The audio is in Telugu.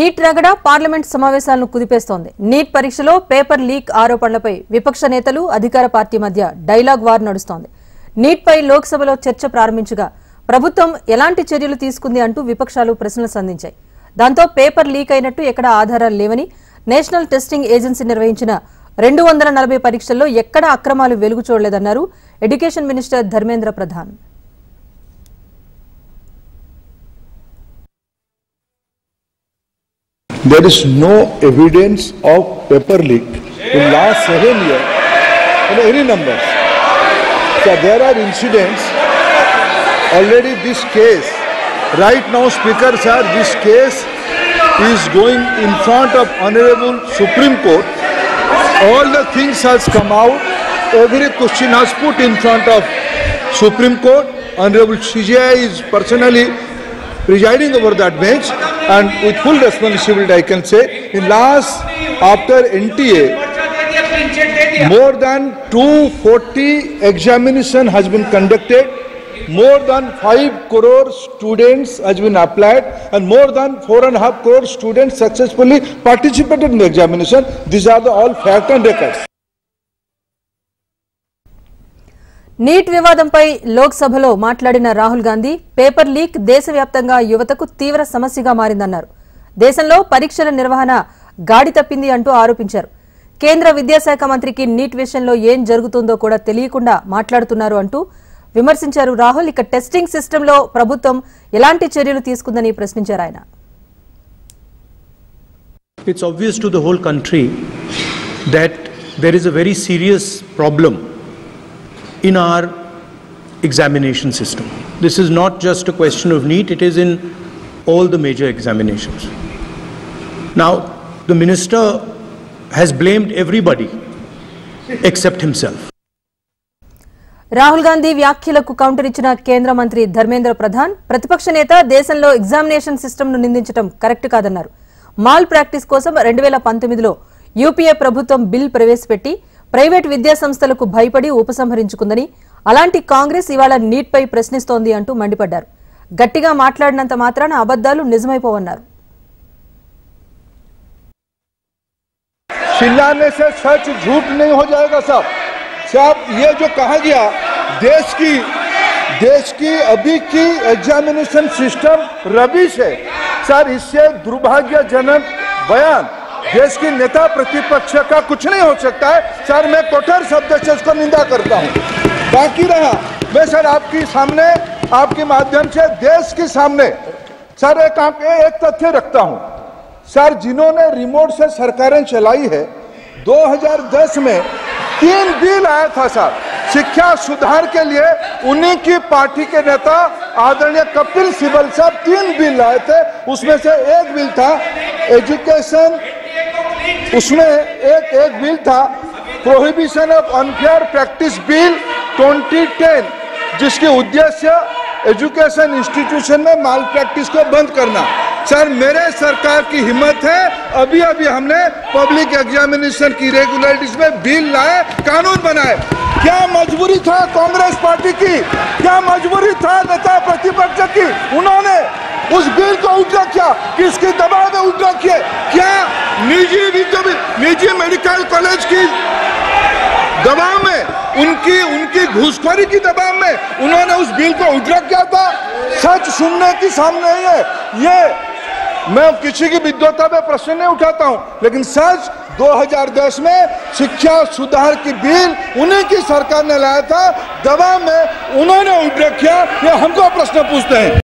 నీట్ రగడ పార్లమెంట్ సమావేశాలను కుదిపేస్తోంది. నీట్ పరీక్షలో పేపర్ లీక్ ఆరోపణలపై విపక్ష నేతలు అధికార పార్టీ మధ్య డైలాగ్ వార్ నడుస్తోంది. నీట్పై లోక్సభలో చర్చ ప్రారంభించగా ప్రభుత్వం ఎలాంటి చర్యలు తీసుకుంది అంటూ విపక్షాలు ప్రశ్నలు సంధించాయి. దాంతో పేపర్ లీక్ అయినట్టు ఎక్కడా ఆధారాలు లేవని నేషనల్ టెస్టింగ్ ఏజెన్సీ నిర్వహించిన రెండు వందల నలభై పరీక్షల్లో ఎక్కడా అక్రమాలు వెలుగు చూడలేదన్నారు education minister Dharmendra Pradhan. There is no evidence of paper leak in last seven years. in any numbers. So there are incidents. Already this case, right now, Speaker sir, this case is going in front of Honorable Supreme Court. All the things has come out. Every question has put in front of Supreme Court. Honorable CJI is personally presiding over that bench and with full responsibility I can say in last after NTA more than 240 examination has been conducted more than 5 crore students has been applied and more than 4.5 crore students successfully participated in the examination. These are the all fact and records NEET వివాదంపై లోక్సభలో మాట్లాడిన రాహుల్ గాంధీ పేపర్ లీక్ దేశవ్యాప్తంగా యువతకు తీవ్ర సమస్యగా మారిందన్నారు. దేశంలో పరీక్షల నిర్వహణ గాడి తప్పింది అంటూ ఆరోపించారు. కేంద్ర విద్యాశాఖ మంత్రికి నీట్ విషయంలో ఏం జరుగుతుందో కూడా తెలియకుండా మాట్లాడుతున్నారు అంటూ విమర్శించారు రాహుల్. ఇక టెస్టింగ్ సిస్టంలో ప్రభుత్వం ఎలాంటి చర్యలు తీసుకుందని ప్రశ్నించారు ఆయన. It's obvious to the whole country that there is a very serious problem in our examination system. This is not just a question of NEET, it is in all the major examinations. Now, the minister has blamed everybody except himself. Rahul Gandhi వ్యాఖ్యలకు కౌంటర్ ఇచ్చిన కేంద్ర మంత్రి ధర్మేంద్ర ప్రధాన్ ప్రతిపక్ష నేత దేశంలో ఎగ్జామినేషన్ సిస్టమ్ను నిందించడం కరెక్ట్ కాదన్నారు మాల్ ప్రాక్టీస్ కోసం రెండు వేల పంతొమ్మిదిలో యూపీఏ ప్రభుత్వం బిల్ ప్రవేశపెట్టి ప్రైవేట్ విద్యా సంస్థలకు భయపడి ఉపసంహరించుకుందని అలాంటి కాంగ్రెస్ ఇవాళ నీట్పై ప్రశ్నిస్తోంది అంటూ మండిపడ్డారు గట్టిగా మాట్లాడినంత మాత్రాన అబద్దాలు నిజమైపోవన్నారు चिल्लाने से सच झूठ नहीं हो जाएगा साहब साहब ये जो कहा गया देश की देश की अभी की एग्जामिनेशन सिस्टम रबिश है सर इससे दुर्भाग्यजनक बयान देश की नेता प्रतिपक्ष का कुछ नहीं हो सकता है। सर, मैं कठोर शब्द से उसको निंदा करता हूँ। बाकी रहा, मैं सर आपकी सामने, आपके माध्यम से, देश के सामने, सर, एक आप- एक तथ्य रखता हूँ। सर, जिन्होंने रिमोट से सरकारें चलाई है 2010 में तीन बिल आया था, सर, शिक्षा सुधार के लिए उन्हीं की पार्टी के नेता आदरणीय कपिल सिब्बल साहब तीन बिल लाए थे। उसमें से एक बिल था एजुकेशन उसमें एक एक बिल था prohibition of unfair practice bill 2010 जिसके उद्देश्य एजुकेशन इंस्टीट्यूशन में माल प्रैक्टिस को बंद करना। सर, मेरे सरकार की हिम्मत है अभी अभी हमने पब्लिक एग्जामिनेशन की रेगुलरिटीज में बिल लाए, कानून बनाए। क्या मजबूरी था कांग्रेस पार्टी की? क्या मजबूरी था नेता प्रतिपक्ष की? उन्होंने उस बिल को उल्टा किया किसके दबाव कॉलेज की दबाव में, उनकी उनकी घूसखोरी की दबाव में उन्होंने उस बिल को उल्टा किया था। सच सुनने की सामने नहीं है। ये मैं किसी की विद्वता में प्रश्न नहीं उठाता हूँ, लेकिन सच 2010 में शिक्षा सुधार की बिल उन्हीं की सरकार ने लाया था। दबाव में उन्होंने उल्टा किया। ये हमको प्रश्न पूछते हैं।